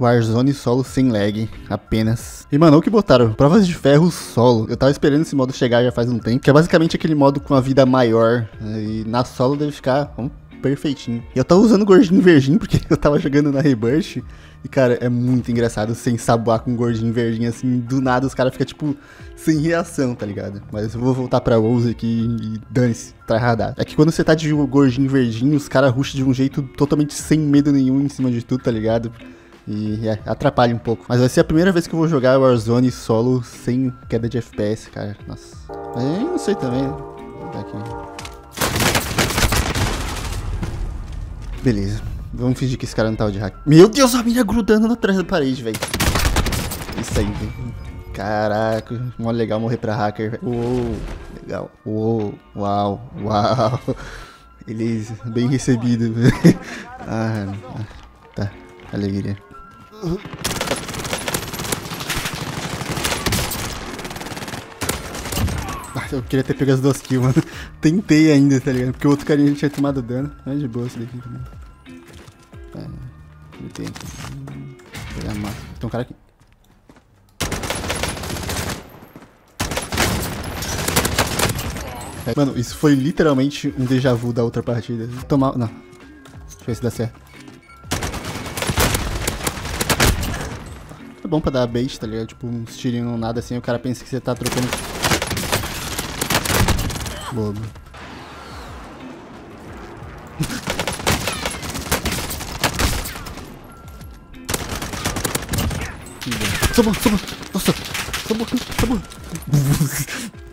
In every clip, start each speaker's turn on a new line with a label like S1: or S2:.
S1: Warzone solo sem lag, apenas. E, mano, o que botaram? Provas de ferro solo. Eu tava esperando esse modo chegar já faz um tempo, que é basicamente aquele modo com a vida maior. Né? E na solo deve ficar vamos, perfeitinho. E eu tava usando o gordinho verdinho, porque eu tava jogando na Rebirth. E, cara, é muito engraçado sem saboar com um gordinho verdinho, assim, do nada os caras ficam, tipo, sem reação, tá ligado? Mas eu vou voltar pra Rose aqui e dane-se, radar. É que quando você tá de gordinho verdinho, os caras rusham de um jeito totalmente sem medo nenhum em cima de tudo, tá ligado? E é, atrapalha um pouco. Mas vai ser a primeira vez que eu vou jogar Warzone solo sem queda de FPS, cara. Nossa. Eu não sei também. Aqui. Beleza. Vamos fingir que esse cara não tava de hack. Meu Deus, a mina grudando atrás da parede, velho. Isso aí, velho. Caraca, mó legal morrer pra hacker, velho. Uou, legal. Uou, uau, uau. Eles bem recebido, velho. Ah, tá. Alegria. Ah, eu queria ter pego as duas kills, mano. Tentei ainda, tá ligado? Porque o outro carinha já tinha tomado dano. Mas de boa esse daqui também. É, tem aqui. Vou pegar massa. Tem um cara aqui. É, mano, isso foi literalmente um déjà vu da outra partida. Tomar. Não. Deixa eu ver se dá certo. Bom pra dar bait, tá ligado? Tipo, uns tirinhos no nada assim, o cara pensa que você tá trocando. Bobo. Suba, suba. Nossa. Suba, suba.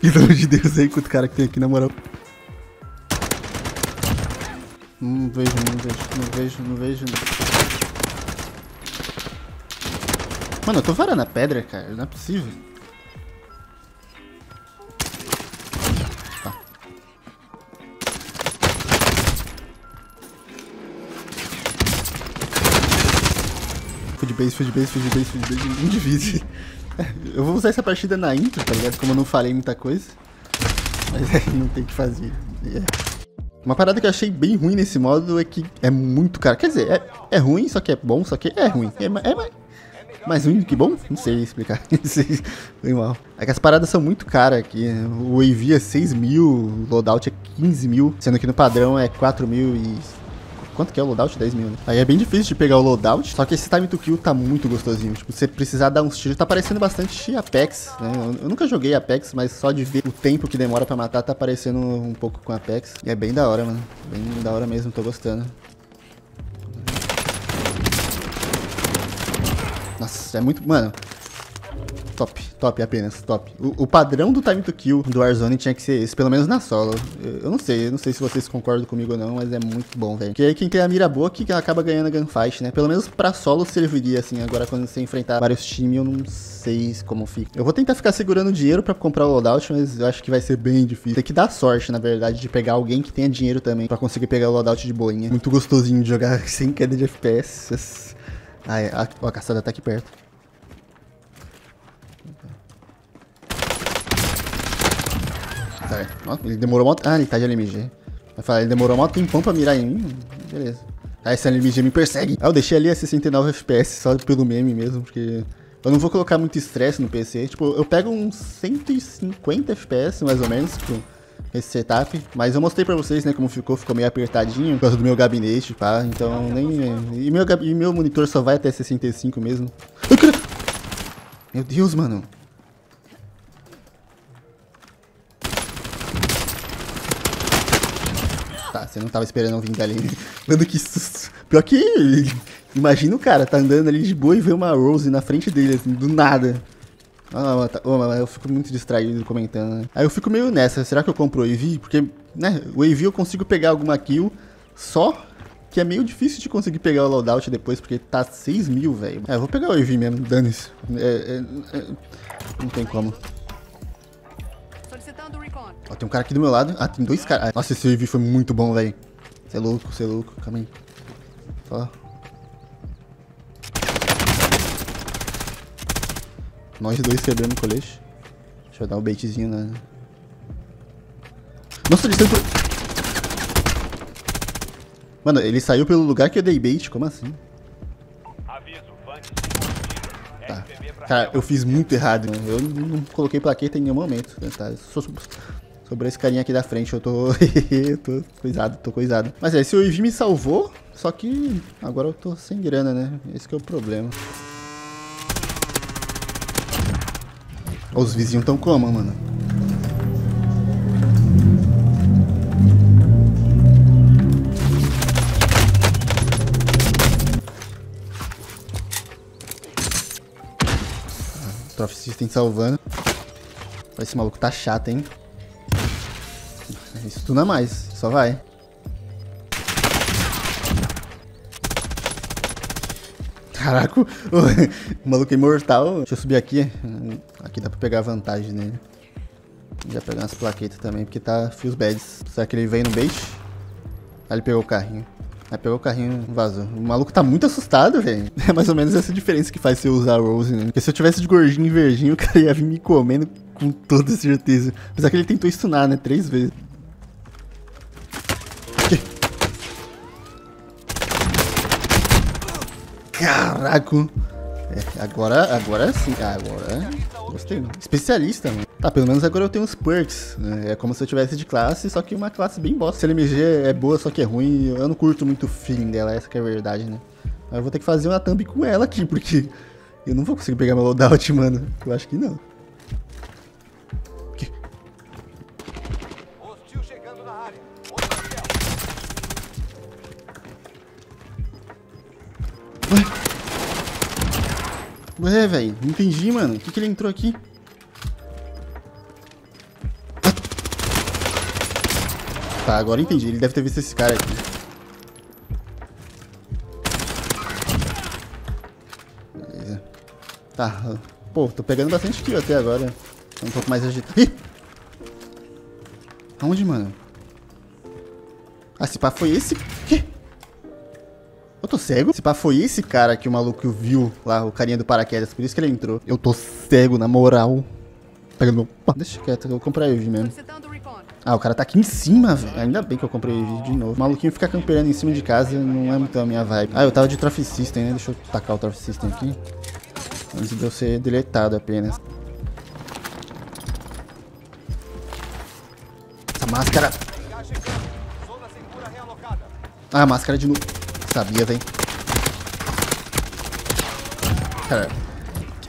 S1: Pelo amor de Deus aí, quanto cara que tem aqui, na moral. Não vejo, não vejo, não vejo, não vejo. Mano, eu tô varando a pedra, cara. Não é possível. Food base, food base, food base, food base, muito difícil. Eu vou usar essa partida na intro, tá ligado? Como eu não falei muita coisa. Mas é, não tem o que fazer. Yeah. Uma parada que eu achei bem ruim nesse modo é que é muito caro. Quer dizer, é, é ruim, só que é bom, só que é ruim. É, é mais, do que bom? Não sei explicar. Foi mal. É que as paradas são muito caras aqui. O AV é 6 mil, o loadout é 15 mil, sendo que no padrão é 4 mil e Quanto que é o loadout? 10 mil, né? Aí é bem difícil de pegar o loadout, só que esse time to kill tá muito gostosinho. Tipo, você precisar dar uns tiros, tá parecendo bastante Apex, né? Eu, eu, nunca joguei Apex, mas só de ver o tempo que demora pra matar, tá parecendo um pouco com Apex. E é bem da hora, mano. Bem da hora mesmo, tô gostando. Nossa, é muito... Mano, top, top apenas, top. O, o, padrão do time to kill do Warzone tinha que ser esse, pelo menos na solo. Eu, eu não sei, eu não sei se vocês concordam comigo ou não, mas é muito bom, velho. Porque aí quem tem a mira boa que acaba ganhando a gunfight, né? Pelo menos pra solo serviria, assim. Agora quando você enfrentar vários times, eu não sei como fica. Eu vou tentar ficar segurando dinheiro pra comprar o loadout, mas eu acho que vai ser bem difícil. Tem que dar sorte, na verdade, de pegar alguém que tenha dinheiro também pra conseguir pegar o loadout de boinha. Muito gostosinho de jogar sem queda de FPS. Ah, é, a, a caçada tá aqui perto. Tá, nossa, ele demorou muito. Ah, ele tá de LMG. Vai falar, ele demorou um tempão pra mirar em mim. Beleza. Ah, esse LMG me persegue. Ah, eu deixei ali a 69 FPS só pelo meme mesmo, porque eu não vou colocar muito estresse no PC. Tipo, eu pego uns 150 FPS mais ou menos, tipo, esse setup. Mas eu mostrei pra vocês, né, como ficou. Ficou meio apertadinho por causa do meu gabinete, pá. Então, nem... E meu, e meu monitor só vai até 65 mesmo. Meu Deus, mano. Tá, você não tava esperando vir dali. Mano, que susto. Pior que. Imagina o cara, tá andando ali de boa e vê uma Rose na frente dele, assim, do nada. Ah, tá, oh, eu fico muito distraído comentando, né? Aí eu fico meio nessa, será que eu compro o AV? Porque, né, o AV eu consigo pegar alguma kill, só que é meio difícil de conseguir pegar o loadout depois, porque tá 6 mil, velho. É, eu vou pegar o AV mesmo, dane-se. É, é, é, não tem como. Ó, tem um cara aqui do meu lado. Ah, tem dois caras. Nossa, esse review foi muito bom, velho. Você é louco, você é louco. Calma aí. Ó. Nós dois quebrando o colete. Deixa eu dar o um baitzinho na... Nossa, eles estão... Mano, ele saiu pelo lugar que eu dei bait. Como assim? Tá. Cara, eu fiz muito errado. Né? Eu não coloquei plaqueta em nenhum momento. Né, tá? Sou sobre esse carinha aqui da frente. Eu tô. tô coisado, tô coisado. Mas é, esse OIV me salvou. Só que agora eu tô sem grana, né? Esse que é o problema. Os vizinhos tão como, mano? Trophy System salvando. Esse maluco tá chato, hein? Isso tudo não é mais, só vai. Caraca, o, maluco imortal. Deixa eu subir aqui. Aqui dá pra pegar vantagem nele. Já pegar umas plaquetas também, porque tá fios bads. Será que ele vem no bait? Aí ele pegou o carrinho. Aí pegou o carrinho e vazou. O maluco tá muito assustado, velho. É mais ou menos essa diferença que faz você usar a Rose, né? Porque se eu tivesse de gordinho e verdinho, o cara ia vir me comendo com toda certeza. Apesar que ele tentou stunar, né? Três vezes. Caraca! É, agora, agora sim. Agora. Gostei. Especialista, mano. Tá, pelo menos agora eu tenho os perks. Né? É como se eu tivesse de classe, só que uma classe bem bosta. Se a LMG é boa, só que é ruim, eu não curto muito o feeling dela, essa que é a verdade, né? Mas eu vou ter que fazer uma thumb com ela aqui, porque eu não vou conseguir pegar meu loadout, mano. Eu acho que não. Que? Ué? Velho, não entendi, mano. O que, que ele entrou aqui? Tá, agora entendi. Ele deve ter visto esse cara aqui. Tá. Pô, tô pegando bastante kill até agora. Tô um pouco mais agitado. Ih! Aonde, mano? Ah, se pá foi esse... Cego? Se pá foi esse cara que o maluco viu lá, o carinha do paraquedas. Por isso que ele entrou. Eu tô cego, na moral. Pegando meu... Deixa quieto, eu vou comprar ele mesmo. Ah, o cara tá aqui em cima, velho. Ainda bem que eu comprei de novo. O maluquinho ficar campeando em cima de casa não é muito a minha vibe. Ah, eu tava de Trophy System, né? Deixa eu tacar o Trophy System aqui. Antes de eu ser deletado apenas. Essa máscara... Ah, máscara de novo. Sabia, velho. Cara,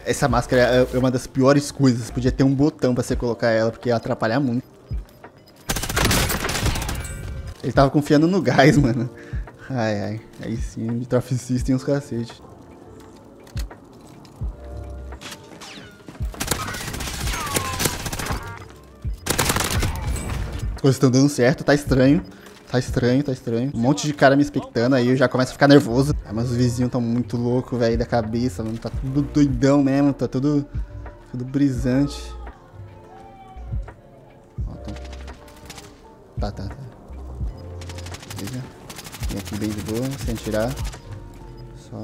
S1: essa máscara é uma das piores coisas. Podia ter um botão pra você colocar ela, porque ia atrapalhar muito. Ele tava confiando no gás, mano. Ai, ai. Aí sim, de traficista e uns cacete. As coisas estão dando certo, tá estranho. Tá estranho, tá estranho. Um monte de cara me expectando, aí eu já começo a ficar nervoso. Ah, mas os vizinhos estão muito loucos, velho, da cabeça, mano. Tá tudo doidão mesmo, tá tudo, tudo brisante. Ó, Tá, tá, tá. Beleza? Vem aqui bem de boa, sem tirar. Só...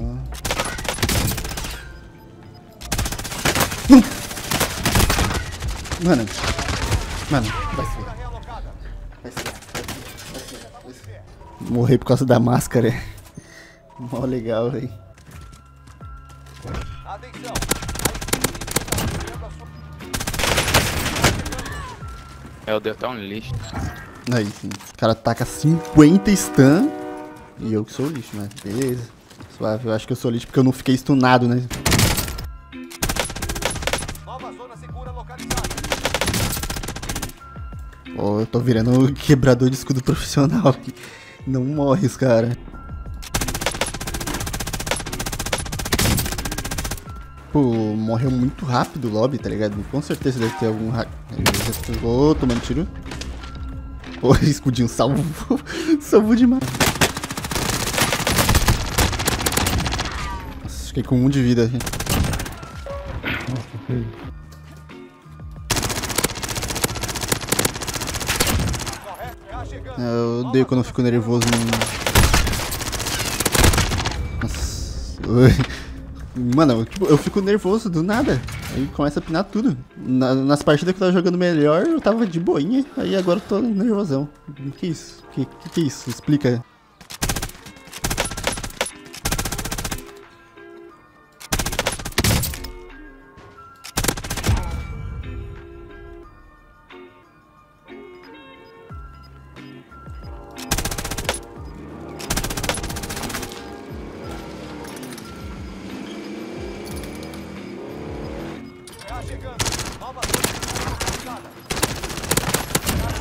S1: Mano. Mano, vai ser. Vai ser. Vai ser. Vai ser. Morrer por causa da máscara. Mó legal, velho. Atenção.
S2: É, o Deus tá um lixo.
S1: Aí sim. O cara taca 50 stun. E eu que sou lixo, né? Beleza. Suave. Eu acho que eu sou lixo porque eu não fiquei stunado, né? Nova zona segura localizada. Oh, eu tô virando quebrador de escudo profissional aqui. Não morre os cara. Pô, morreu muito rápido o lobby, tá ligado? Com certeza deve ter algum hack. Ô, oh, tomando tiro. Pô, escudinho salvo. salvo demais. Nossa, fiquei com um de vida aqui. Nossa, Eu odeio quando eu fico nervoso. Nossa. Mano, eu, tipo, eu fico nervoso do nada. Aí começa a pinar tudo. Na, nas partidas que eu tava jogando melhor, eu tava de boinha. Aí agora eu tô nervosão. Que isso? Que, que, que isso? Explica.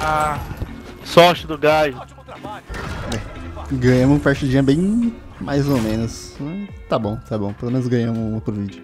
S3: Ah, sorte do gajo.
S1: Ganhamos uma partidinha bem mais ou menos. Mas Tá bom, tá bom. Pelo menos ganhamos uma por vídeo.